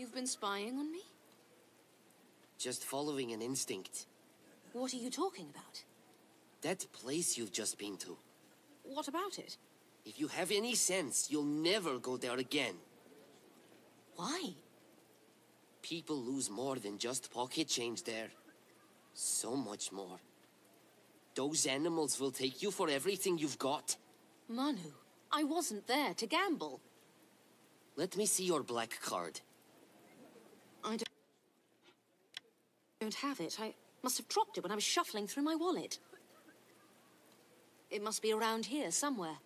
You've been spying on me? Just following an instinct. What are you talking about? That place you've just been to. What about it? If you have any sense, you'll never go there again. Why? People lose more than just pocket change there. So much more. Those animals will take you for everything you've got. Manu, I wasn't there to gamble. Let me see your black card. I don't, have it. I must have dropped it when I was shuffling through my wallet. It must be around here somewhere.